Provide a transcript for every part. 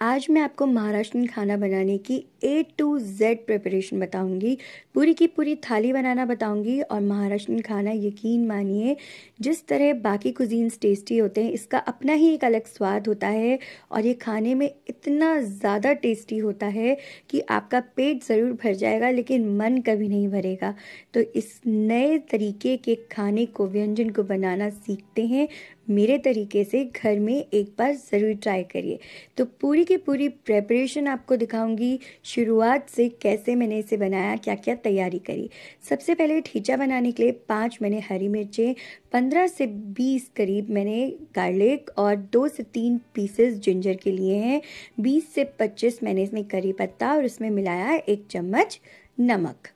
आज मैं आपको महाराष्ट्रन खाना बनाने की ए टू जेड प्रिपरेशन बताऊँगी। पूरी की पूरी थाली बनाना बताऊँगी और महाराष्ट्रन खाना यकीन मानिए, जिस तरह बाकी कुजीन्स टेस्टी होते हैं, इसका अपना ही एक अलग स्वाद होता है और ये खाने में इतना ज़्यादा टेस्टी होता है कि आपका पेट ज़रूर भर जाएगा, लेकिन मन कभी नहीं भरेगा। तो इस नए तरीके के खाने को, व्यंजन को बनाना सीखते हैं मेरे तरीके से घर में एक बार ज़रूर ट्राई करिए। तो पूरी की पूरी प्रेपरेशन आपको दिखाऊँगी, शुरुआत से कैसे मैंने इसे बनाया क्या क्या तैयारी करी। सबसे पहले ठीचा बनाने के लिए पाँच मैंने हरी मिर्चें, पंद्रह से बीस करीब मैंने गार्लिक और दो से तीन पीसेस जिंजर के लिए हैं। बीस से पच्चीस मैंने इसमें करी पत्ता और उसमें मिलाया एक चम्मच नमक।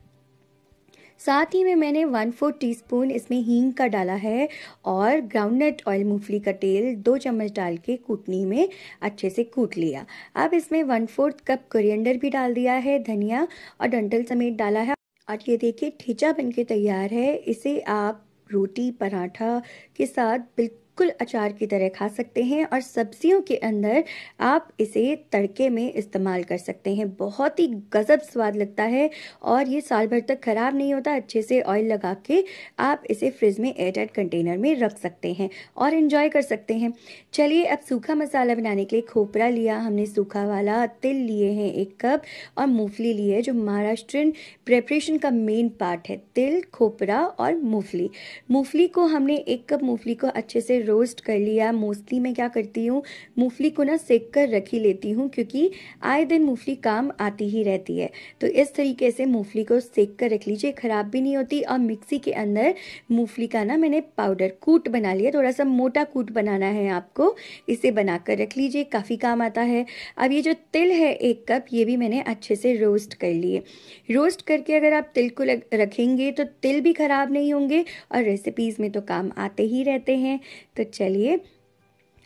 साथ ही में मैंने वन फोर टी स्पून इसमें हींग का डाला है और ग्राउंडनट ऑयल मूंगफली का तेल दो चम्मच डाल के कूटनी में अच्छे से कूट लिया। अब इसमें वन फोर्थ कप कोरिएंडर भी डाल दिया है, धनिया और डंटल समेत डाला है। और ये देखिए, ठीचा बन के तैयार है। इसे आप रोटी, पराठा के साथ बिल्कुल बिल्कुल अचार की तरह खा सकते हैं और सब्जियों के अंदर आप इसे तड़के में इस्तेमाल कर सकते हैं। बहुत ही गज़ब स्वाद लगता है और ये साल भर तक ख़राब नहीं होता। अच्छे से ऑयल लगा के आप इसे फ्रिज में एयरटाइट कंटेनर में रख सकते हैं और इन्जॉय कर सकते हैं। चलिए अब सूखा मसाला बनाने के लिए खोपरा लिया। हमने सूखा वाला तिल लिए हैं एक कप और मूंगफली ली है, जो महाराष्ट्रियन प्रेपरेशन का मेन पार्ट है। तिल, खोपरा और मूंगफली। मूंगफली को हमने एक कप मूंगफली को अच्छे से रोस्ट कर लिया। मोस्टली मैं क्या करती हूँ, मूंगफली को ना सेक कर रख ही लेती हूँ, क्योंकि आए दिन मूंगफली काम आती ही रहती है। तो इस तरीके से मूंगफली को सेक कर रख लीजिए, ख़राब भी नहीं होती और मिक्सी के अंदर मूंगफली का ना मैंने पाउडर कूट बना लिया। थोड़ा सा मोटा कूट बनाना है आपको, इसे बनाकर रख लीजिए, काफ़ी काम आता है। अब ये जो तिल है, एक कप, ये भी मैंने अच्छे से रोस्ट कर लिए। रोस्ट करके अगर आप तिल को रखेंगे तो तिल भी ख़राब नहीं होंगे और रेसिपीज़ में तो काम आते ही रहते हैं। तो चलिए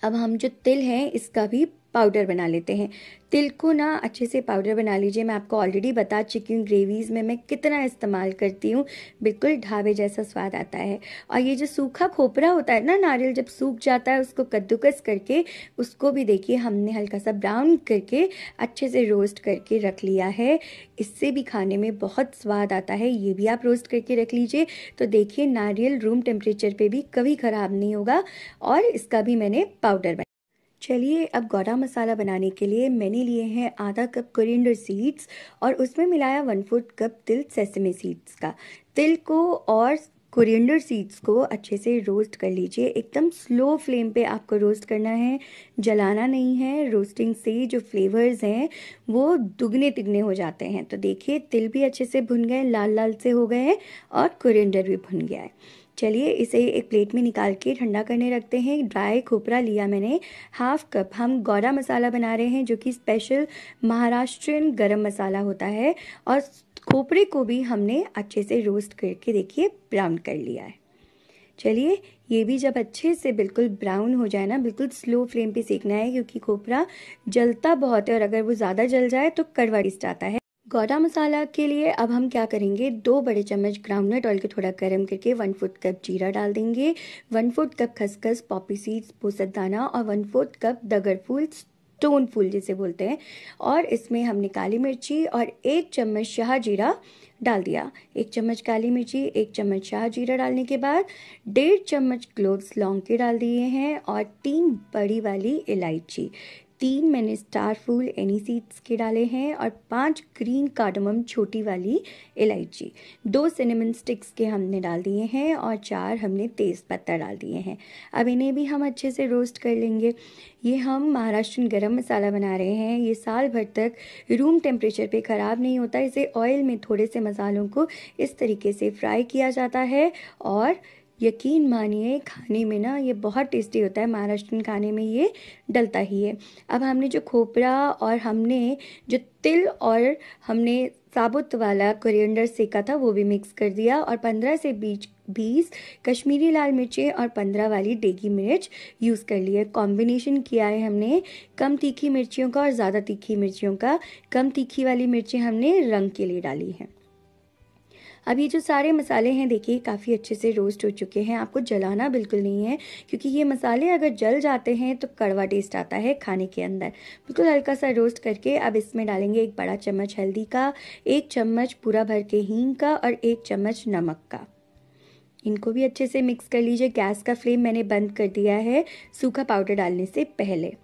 अब हम जो तिल है इसका भी पाउडर बना लेते हैं। तिल को ना अच्छे से पाउडर बना लीजिए। मैं आपको ऑलरेडी बता चुकी हूँ ग्रेवीज़ में मैं कितना इस्तेमाल करती हूँ। बिल्कुल ढाबे जैसा स्वाद आता है। और ये जो सूखा खोपरा होता है ना, नारियल जब सूख जाता है, उसको कद्दूकस करके, उसको भी देखिए हमने हल्का सा ब्राउन करके, अच्छे से रोस्ट करके रख लिया है। इससे भी खाने में बहुत स्वाद आता है। ये भी आप रोस्ट करके रख लीजिए। तो देखिए नारियल रूम टेम्परेचर पर भी कभी ख़राब नहीं होगा। और इसका भी मैंने पाउडर चलिए अब गौरा मसाला बनाने के लिए मैंने लिए हैं आधा कप कोरिएंडर सीड्स और उसमें मिलाया वन फोर्थ कप तिल सेसमे सीड्स का। तिल को और कोरिएंडर सीड्स को अच्छे से रोस्ट कर लीजिए। एकदम स्लो फ्लेम पे आपको रोस्ट करना है। जलाना नहीं है। रोस्टिंग से जो फ्लेवर्स हैं, वो दुगने तिगने हो जाते हैं। तो देखिए, तिल भी अच्छे से भुन गए, लाल लाल से हो गए और कोरिएंडर भी भुन गया है। चलिए इसे एक प्लेट में निकाल के ठंडा करने रखते हैं। ड्राई खोपरा लिया मैंने। हाफ़ कप हम गौरा मसाला बना रहे हैं, जो कि स्पेशल महाराष्ट्रियन गरम मसाला होता है। और खोपरे को भी हमने अच्छे से रोस्ट करके देखिए, ब्राउन कर लिया है। चलिए, ये भी जब अच्छे से बिल्कुल ब्राउन हो जाए ना, बिल्कुल स्लो फ्लेम पे सेकना है, क्योंकि खोपरा जलता बहुत है और अगर वो ज़्यादा जल जाए तो कड़वा टेस्ट आता है। गौरा मसाला के लिए अब हम क्या करेंगे? दो बड़े चम्मच ग्राउंडनट ऑयल को थोड़ा गर्म करके वन फोर्थ कप जीरा डाल देंगे। वन फोर्थ कप खसखस पॉपी सीड्स पोसत दाना और वन फोर्थ कप दगर फूल स्टोन फूल जिसे बोलते हैं। और इसमें हमने काली मिर्ची और एक चम्मच शाह जीरा डाल दिया। एक चम्मच काली मिर्ची, एक चम्मच शाह जीरा डालने के बाद डेढ़ चम्मच क्लोव्स लौंग के डाल दिए हैं और तीन बड़ी वाली इलायची। तीन मैंने स्टार फूल एनी सीड्स के डाले हैं और पाँच ग्रीन कार्डमम छोटी वाली इलायची। दो सिनेमन स्टिक्स के हमने डाल दिए हैं और चार हमने तेज़ पत्ता डाल दिए हैं। अब इन्हें भी हम अच्छे से रोस्ट कर लेंगे। ये हम महाराष्ट्र गरम मसाला बना रहे हैं। ये साल भर तक रूम टेम्परेचर पे ख़राब नहीं होता। इसे ऑयल में थोड़े से मसालों को इस तरीके से फ्राई किया जाता है और यकीन मानिए, खाने में ना ये बहुत टेस्टी होता है। महाराष्ट्रन खाने में ये डलता ही है। अब हमने जो खोपरा और हमने जो तिल और हमने साबुत वाला कोरिएंडर सेका था, वो भी मिक्स कर दिया और पंद्रह से बीस बीस कश्मीरी लाल मिर्चें और पंद्रह वाली डेगी मिर्च यूज़ कर लिया कॉम्बिनेशन किया है हमने कम तीखी मिर्चियों का और ज़्यादा तीखी मिर्चियों का। कम तीखी वाली मिर्चें हमने रंग के लिए डाली हैं। अब ये जो सारे मसाले हैं, देखिए, काफ़ी अच्छे से रोस्ट हो चुके हैं। आपको जलाना बिल्कुल नहीं है, क्योंकि ये मसाले अगर जल जाते हैं तो कड़वा टेस्ट आता है खाने के अंदर। बिल्कुल हल्का सा रोस्ट करके अब इसमें डालेंगे एक बड़ा चम्मच हल्दी का, एक चम्मच पूरा भर के हींग का और एक चम्मच नमक का। इनको भी अच्छे से मिक्स कर लीजिए। गैस का फ्लेम मैंने बंद कर दिया है, सूखा पाउडर डालने से पहले।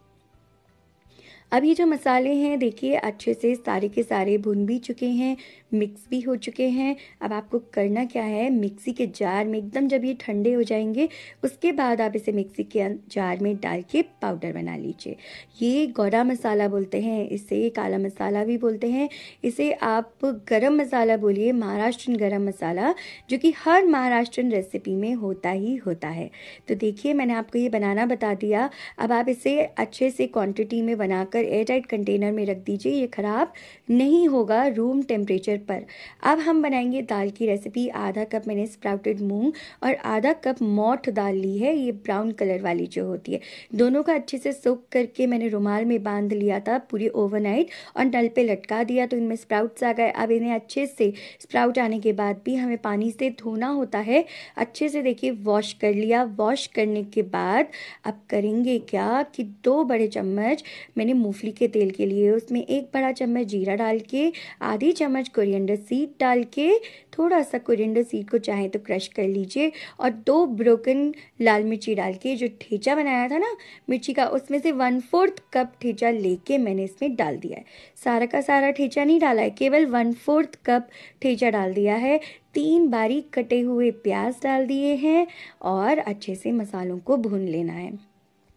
अब ये जो मसाले हैं, देखिए, अच्छे से सारे के सारे भुन भी चुके हैं, मिक्स भी हो चुके हैं। अब आपको करना क्या है, मिक्सी के जार में एकदम जब ये ठंडे हो जाएँगे, उसके बाद आप इसे मिक्सी के जार में डाल के पाउडर बना लीजिए। ये गौरा मसाला बोलते हैं, इसे काला मसाला भी बोलते हैं। इसे आप गरम मसाला बोलिए महाराष्ट्रन गरम मसाला, जो कि हर महाराष्ट्रन रेसिपी में होता ही होता है। तो देखिए, मैंने आपको ये बनाना बता दिया। अब आप इसे अच्छे से क्वांटिटी में बनाकर एयर एयरटाइट कंटेनर में रख दीजिए, ये ख़राब नहीं होगा रूम टेम्परेचर पर। अब हम बनाएँगे दाल की रेसिपी। आधा कप मैंने स्प्राउटेड मूंग और आधा कप मोठ दाल ली है। ये ब्राउन कलर वाली जो होती है। दोनों का अच्छे से सोक करके मैंने रुमाल में बाँध लिया था पूरी ओवरनाइट और नल पे लटका दिया तो इनमें स्प्राउट्स आ गए। अब इन्हें अच्छे से स्प्राउट आने के बाद भी हमें पानी से धोना होता है। अच्छे से देखिए, वॉश कर लिया। वॉश करने के बाद अब करेंगे क्या कि दो बड़े चम्मच मैंने मूंगफली के तेल के लिए उसमें एक बड़ा चम्मच जीरा डाल के, आधी चम्मच कोरिएंडर सीड डाल के, थोड़ा सा कोरिएंडर सीड को चाहे तो क्रश कर लीजिए और दो ब्रोकन लाल मिर्ची डाल के जो ठेचा बनाया था ना, मिर्ची का उसमें से वन फोर्थ कप ठेचा लेके मैंने इसमें डाल दिया है। सारा का सारा ठेचा नहीं डाला है, केवल वन फोर्थ कप ठेचा डाल दिया है। तीन बारीक कटे हुए प्याज डाल दिए हैं और अच्छे से मसालों को भून लेना है।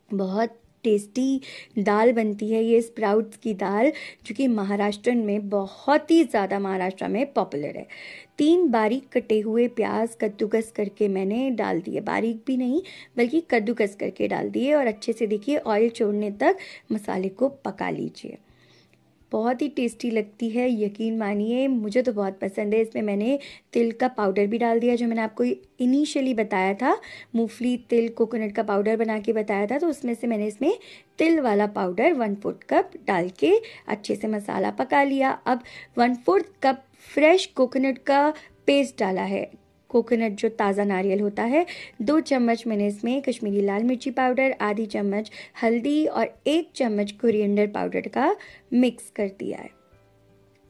बहुत टेस्टी दाल बनती है ये स्प्राउट्स की दाल जो कि महाराष्ट्र में बहुत ही ज़्यादा महाराष्ट्र में पॉपुलर है। तीन बारीक कटे हुए प्याज कद्दूकस करके मैंने डाल दिए। बारीक भी नहीं, बल्कि कद्दूकस करके डाल दिए और अच्छे से देखिए ऑयल छोड़ने तक मसाले को पका लीजिए। बहुत ही टेस्टी लगती है, यकीन मानिए, मुझे तो बहुत पसंद है। इसमें मैंने तिल का पाउडर भी डाल दिया, जो मैंने आपको इनिशियली बताया था। मूंगफली, तिल कोकोनट का पाउडर बना के बताया था तो उसमें से मैंने इसमें तिल वाला पाउडर वन फोर्थ कप डाल के अच्छे से मसाला पका लिया। अब one fourth cup fresh coconut का पेस्ट डाला है। कोकोनट जो ताज़ा नारियल होता है, दो चम्मच मैंने इसमें कश्मीरी लाल मिर्ची पाउडर, आधी चम्मच हल्दी और एक चम्मच कुरियंडर पाउडर का मिक्स कर दिया है।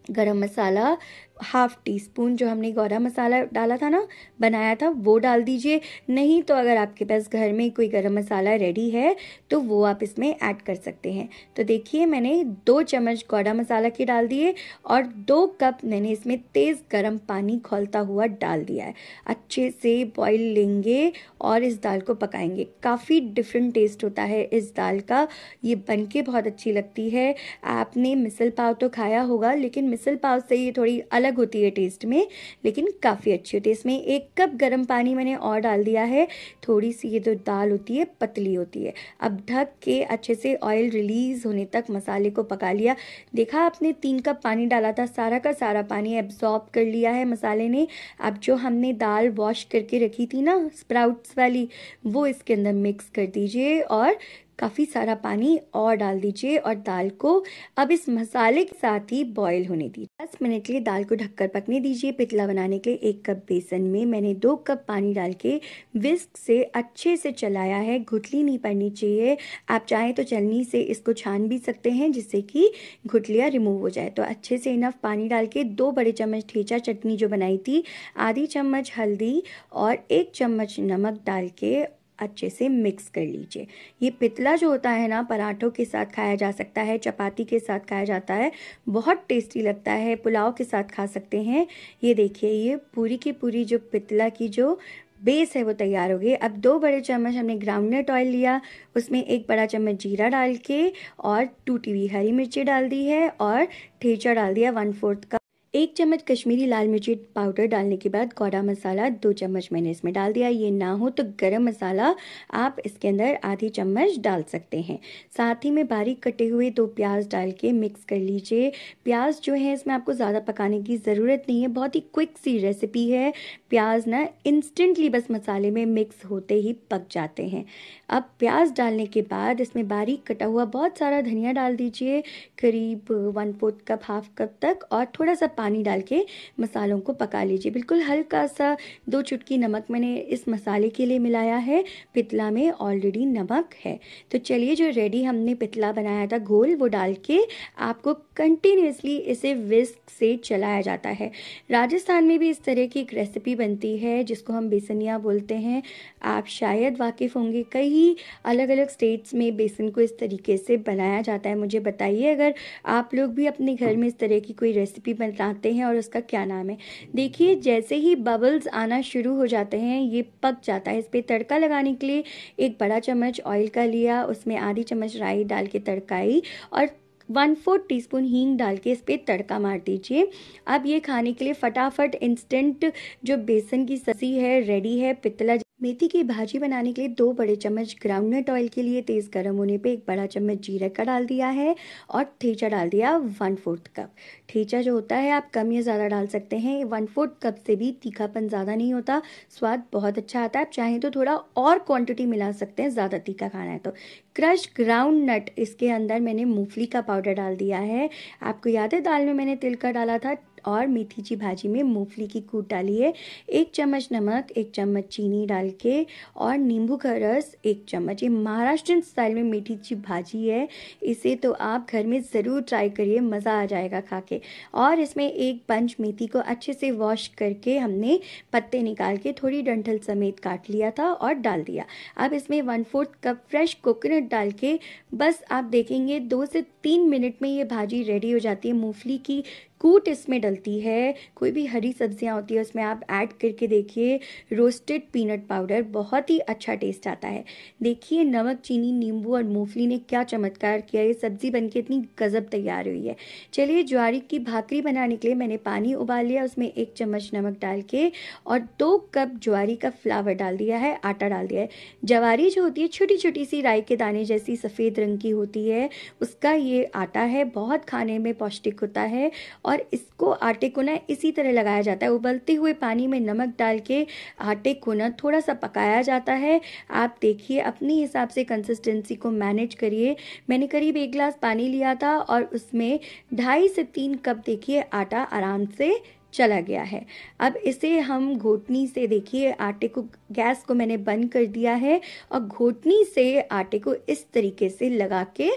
गरम मसाला हाफ़ टी स्पून जो हमने गौरा मसाला डाला था ना, बनाया था, वो डाल दीजिए। नहीं तो अगर आपके पास घर में कोई गरम मसाला रेडी है तो वो आप इसमें ऐड कर सकते हैं। तो देखिए, मैंने दो चम्मच गौरा मसाला के डाल दिए और दो कप मैंने इसमें तेज़ गरम पानी खोलता हुआ डाल दिया है। अच्छे से बॉईल लेंगे और इस दाल को पकाएँगे। काफ़ी डिफरेंट टेस्ट होता है इस दाल का। ये बन के बहुत अच्छी लगती है। आपने मिसल पाव तो खाया होगा, लेकिन मिसल पाव से ये थोड़ी अलग अलग होती है टेस्ट में, लेकिन काफ़ी अच्छी होती है। इसमें एक कप गर्म पानी मैंने और डाल दिया है। थोड़ी सी ये तो दाल होती है, पतली होती है। अब ढक के अच्छे से ऑयल रिलीज़ होने तक मसाले को पका लिया। देखा आपने, तीन कप पानी डाला था। सारा का सारा पानी एब्जॉर्ब कर लिया है मसाले ने। अब जो हमने दाल वॉश करके रखी थी ना स्प्राउट्स वाली, वो इसके अंदर मिक्स कर दीजिए और काफ़ी सारा पानी और डाल दीजिए और दाल को अब इस मसाले के साथ ही बॉईल होने दीजिए। दस मिनट के लिए दाल को ढककर पकने दीजिए। पितला बनाने के लिए एक कप बेसन में मैंने दो कप पानी डाल के विस्क से अच्छे से चलाया है। घुटली नहीं पड़नी चाहिए। आप चाहें तो चलनी से इसको छान भी सकते हैं, जिससे कि घुटलियाँ रिमूव हो जाए। तो अच्छे से इनफ पानी डाल के दो बड़े चम्मच ठेचा चटनी जो बनाई थी, आधी चम्मच हल्दी और एक चम्मच नमक डाल के अच्छे से मिक्स कर लीजिए। ये पितला जो होता है ना, पराठों के साथ खाया जा सकता है, चपाती के साथ खाया जाता है, बहुत टेस्टी लगता है, पुलाव के साथ खा सकते हैं। ये देखिए, ये पूरी की पूरी जो पितला की जो बेस है वो तैयार हो गई अब दो बड़े चम्मच हमने ग्राउंडनट ऑयल लिया, उसमें एक बड़ा चम्मच जीरा डाल के और टूटी हुई हरी मिर्ची डाल दी है और ठेचा डाल दिया वन फोर्थ का एक चम्मच कश्मीरी लाल मिर्ची पाउडर डालने के बाद कौड़ा मसाला दो चम्मच मैंने इसमें डाल दिया। ये ना हो तो गरम मसाला आप इसके अंदर आधी चम्मच डाल सकते हैं। साथ ही में बारीक कटे हुए दो प्याज डाल के मिक्स कर लीजिए। प्याज जो है इसमें आपको ज़्यादा पकाने की ज़रूरत नहीं है। बहुत ही क्विक सी रेसिपी है। प्याज ना इंस्टेंटली बस मसाले में मिक्स होते ही पक जाते हैं। अब प्याज डालने के बाद इसमें बारीक कटा हुआ बहुत सारा धनिया डाल दीजिए। करीब one fourth cup, half cup तक और थोड़ा सा पानी डाल के मसालों को पका लीजिए। बिल्कुल हल्का सा दो चुटकी नमक मैंने इस मसाले के लिए मिलाया है। पितला में ऑलरेडी नमक है। तो चलिए जो रेडी हमने पितला बनाया था घोल, वो डाल के आपको कंटिन्यूसली इसे विस्क से चलाया जाता है। राजस्थान में भी इस तरह की एक रेसिपी बनती है, जिसको हम बेसनिया बोलते हैं। आप शायद वाकिफ़ होंगे, कई अलग अलग स्टेट्स में बेसन को इस तरीके से बनाया जाता है। मुझे बताइए, अगर आप लोग भी अपने घर में इस तरह की कोई रेसिपी बनाते हैं और उसका क्या नाम है? देखिए, जैसे ही बबल्स आना शुरू हो जाते हैं, ये पक जाता है। इस पर तड़का लगाने के लिए एक बड़ा चम्मच ऑयल का लिया, उसमें आधी चम्मच राई डाल के तड़काई और वन फोर्थ टी स्पून हींग डाल के इस पर तड़का मार दीजिए। अब ये खाने के लिए फटाफट इंस्टेंट जो बेसन की सब्ज़ी है रेडी है, पितला मेथी की भाजी बनाने के लिए दो बड़े चम्मच ग्राउंडनट ऑयल के लिए तेज़ गर्म होने पे एक बड़ा चम्मच जीरा का डाल दिया है और ठेचा डाल दिया वन फोर्थ कप ठेचा जो होता है, आप कम या ज़्यादा डाल सकते हैं। वन फोर्थ कप से भी तीखापन ज़्यादा नहीं होता। स्वाद बहुत अच्छा आता है। आप चाहें तो थोड़ा और क्वांटिटी मिला सकते हैं, ज़्यादा तीखा खाना है तो। क्रश ग्राउंड नट इसके अंदर मैंने मूंगफली का पाउडर डाल दिया है। आपको याद है, दाल में मैंने तिल का डाला था? और मेथी की भाजी में मूंगफली की कूट डाली है। एक चम्मच नमक, एक चम्मच चीनी डाल के और नींबू का रस, एक चम्मच। ये महाराष्ट्र स्टाइल में मीठी की भाजी है। इसे तो आप घर में ज़रूर ट्राई करिए, मज़ा आ जाएगा खा के और इसमें एक पंच मेथी को अच्छे से वॉश करके हमने पत्ते निकाल के थोड़ी डंठल समेत काट लिया था और डाल दिया। अब इसमें one fourth cup fresh coconut डाल के बस आप देखेंगे दो से तीन मिनट में ये भाजी रेडी हो जाती है। मूंगफली की कूट इसमें डलती है, कोई भी हरी सब्ज़ियाँ होती है, उसमें आप ऐड करके देखिए, रोस्टेड पीनट पाउडर, बहुत ही अच्छा टेस्ट आता है। देखिए, नमक, चीनी, नींबू और मूंगफली ने क्या चमत्कार किया, ये सब्ज़ी बनके इतनी गज़ब तैयार हुई है। चलिए, ज्वारी की भाकरी बनाने के लिए मैंने पानी उबाल लिया, उसमें एक चम्मच नमक डाल के और दो कप ज्वारी का फ्लावर डाल दिया है, आटा डाल दिया है। जवारी जो होती है छोटी छोटी सी राई के दाने जैसी सफ़ेद रंग की होती है, उसका ये आटा है, बहुत खाने में पौष्टिक होता है और इसको आटे को ना इसी तरह लगाया जाता है। उबलते हुए पानी में नमक डाल के आटे को ना थोड़ा सा पकाया जाता है। आप देखिए, अपने हिसाब से कंसिस्टेंसी को मैनेज करिए। मैंने करीब एक गिलास पानी लिया था और उसमें ढाई से तीन कप देखिए, आटा आराम से चला गया है। अब इसे हम घोटनी से देखिए, आटे को, गैस को मैंने बंद कर दिया है और घोटनी से आटे को इस तरीके से लगा के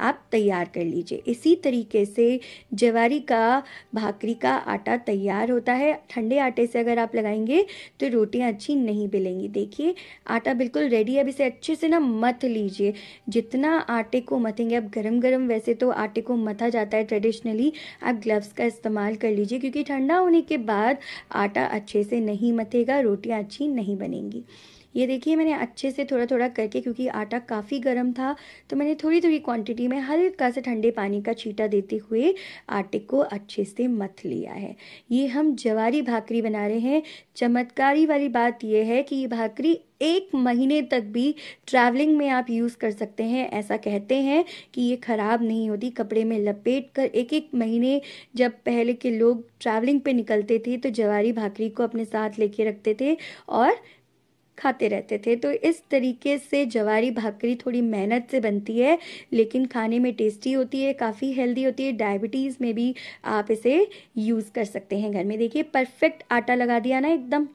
आप तैयार कर लीजिए। इसी तरीके से जवारी का, भाकरी का आटा तैयार होता है। ठंडे आटे से अगर आप लगाएँगे तो रोटियाँ अच्छी नहीं बेलेंगी देखिए, आटा बिल्कुल रेडी है। अब इसे अच्छे से ना मथ लीजिए। जितना आटे को मथेंगे, अब गरम गरम वैसे तो आटे को मथा जाता है ट्रेडिशनली आप ग्लव्स का इस्तेमाल कर लीजिए, क्योंकि ठंडा होने के बाद आटा अच्छे से नहीं मथेगा, रोटियाँ अच्छी नहीं बनेंगी। ये देखिए मैंने अच्छे से थोड़ा थोड़ा करके क्योंकि आटा काफ़ी गर्म था तो मैंने थोड़ी थोड़ी क्वांटिटी में हल्का से ठंडे पानी का छीटा देते हुए आटे को अच्छे से मथ लिया है। ये हम जवारी भाकरी बना रहे हैं। चमत्कारी वाली बात यह है कि ये भाकरी एक महीने तक भी ट्रैवलिंग में आप यूज़ कर सकते हैं। ऐसा कहते हैं कि ये ख़राब नहीं होती, कपड़े में लपेट कर एक एक महीने जब पहले के लोग ट्रैवलिंग पे निकलते थे तो जवारी भाकरी को अपने साथ लेके रखते थे और खाते रहते थे। तो इस तरीके से जवारी भाकरी थोड़ी मेहनत से बनती है, लेकिन खाने में टेस्टी होती है, काफ़ी हेल्दी होती है। डायबिटीज़ में भी आप इसे यूज़ कर सकते हैं घर में। देखिए, परफेक्ट आटा लगा दिया ना एकदम।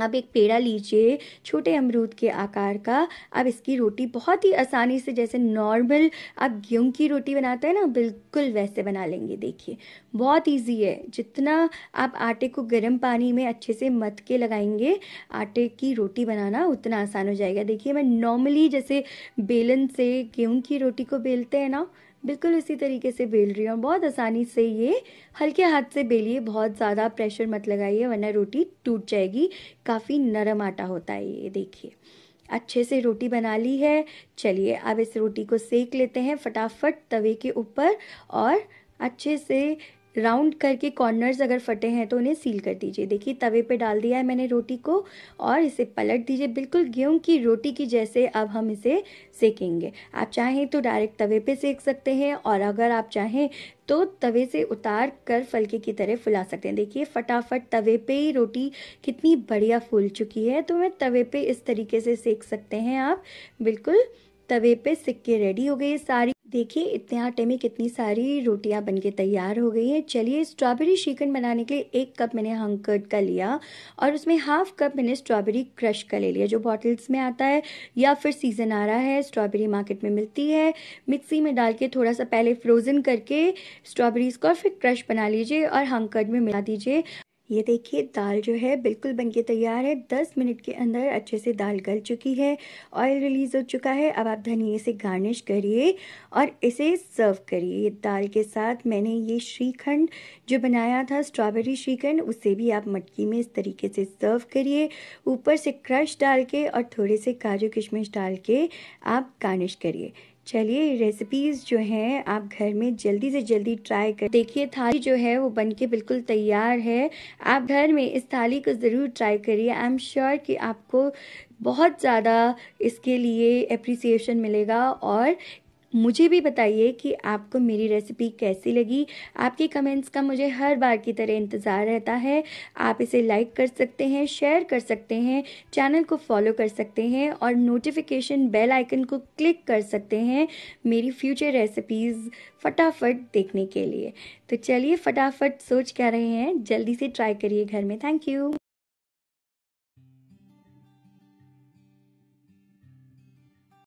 अब एक पेड़ा लीजिए छोटे अमरूद के आकार का। अब इसकी रोटी बहुत ही आसानी से जैसे नॉर्मल आप गेहूँ की रोटी बनाते हैं ना, बिल्कुल वैसे बना लेंगे, देखिए। बहुत इजी है। जितना आप आटे को गर्म पानी में अच्छे से मत के लगाएँगे, आटे की रोटी बनाना उतना आसान हो जाएगा। देखिए, मैं नॉर्मली जैसे बेलन से गेहूँ की रोटी को बेलते हैं ना बिल्कुल इसी तरीके से बेल रही हूँ। बहुत आसानी से ये हल्के हाथ से बेलिए बहुत ज़्यादा प्रेशर मत लगाइए, वरना रोटी टूट जाएगी। काफ़ी नरम आटा होता है ये, देखिए। अच्छे से रोटी बना ली है। चलिए, अब इस रोटी को सेक लेते हैं फटाफट तवे के ऊपर और अच्छे से राउंड करके कॉर्नर्स अगर फटे हैं तो उन्हें सील कर दीजिए। देखिए, तवे पे डाल दिया है मैंने रोटी को और इसे पलट दीजिए। बिल्कुल गेहूँ की रोटी की जैसे अब हम इसे सेकेंगे। आप चाहें तो डायरेक्ट तवे पे सेक सकते हैं और अगर आप चाहें तो तवे से उतार कर फलके की तरह फुला सकते हैं। देखिए, फटाफट तवे पे ही रोटी कितनी बढ़िया फूल चुकी है। तो मैं तवे पे इस तरीके से सेक सकते हैं आप। बिल्कुल तवे पे सिक्के रेडी हो गए सारी। देखिए, इतने आटे में कितनी सारी रोटियाँ बनके तैयार हो गई हैं। चलिए स्ट्रॉबेरी श्रीखंड बनाने के लिए एक कप मैंने हंकर्ड का लिया और उसमें हाफ़ कप मैंने स्ट्रॉबेरी क्रश का ले लिया, जो बॉटल्स में आता है या फिर सीज़न आ रहा है स्ट्रॉबेरी मार्केट में मिलती है। मिक्सी में डाल के थोड़ा सा पहले फ्रोज़न करके स्ट्रॉबेरीज को फिर क्रश बना लीजिए और हंकर्ड में मिला दीजिए। ये देखिए, दाल जो है बिल्कुल बनके तैयार है। दस मिनट के अंदर अच्छे से दाल गल चुकी है। ऑयल रिलीज़ हो चुका है। अब आप धनिए से गार्निश करिए और इसे सर्व करिए। दाल के साथ मैंने ये श्रीखंड जो बनाया था, स्ट्रॉबेरी श्रीखंड, उसे भी आप मटकी में इस तरीके से सर्व करिए। ऊपर से क्रश डाल के और थोड़े से काजू किशमिश डाल के आप गार्निश करिए। चलिए रेसिपीज़ जो हैं आप घर में जल्दी से जल्दी ट्राई कर, देखिए थाली जो है वो बनके बिल्कुल तैयार है। आप घर में इस थाली को ज़रूर ट्राई करिए। आई एम श्योर कि आपको बहुत ज़्यादा इसके लिए अप्रिसिएशन मिलेगा और मुझे भी बताइए कि आपको मेरी रेसिपी कैसी लगी? आपके कमेंट्स का मुझे हर बार की तरह इंतज़ार रहता है। आप इसे लाइक कर सकते हैं शेयर कर सकते हैं चैनल को फॉलो कर सकते हैं और नोटिफिकेशन बेल आइकन को क्लिक कर सकते हैं मेरी फ्यूचर रेसिपीज़ फटाफट देखने के लिए। तो चलिए फटाफट सोच क्या रहे हैं? जल्दी से ट्राई करिए घर में। Thank you